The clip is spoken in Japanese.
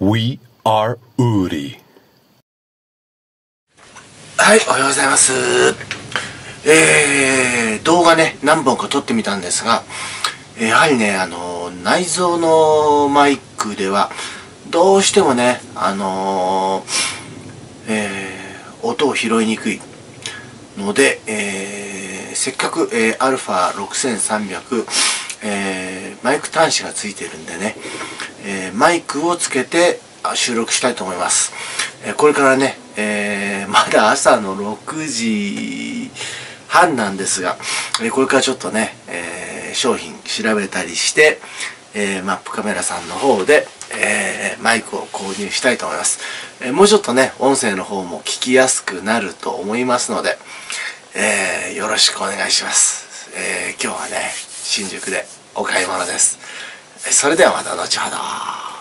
We are Uri. はい、おはようございます。えー、動画ね、何本か撮ってみたんですが、えやはりね、あの、内蔵のマイクでは、どうしてもね、あのーえー音を拾いにくいので、えーせっかく、えー、α6300、えーマイク端子がついてるんでね、えーマイクをつけて収録したいと思います。えーこれからね、えーまだ朝の6時半なんですが、えこれからちょっとね、え商品調べたりして、えマップカメラさんの方で、えマイクを購入したいと思います、えもうちょっとね音声の方も聞きやすくなると思いますので、えよろしくお願いします、え今日はね新宿でお買い物です。それではまた後ほど。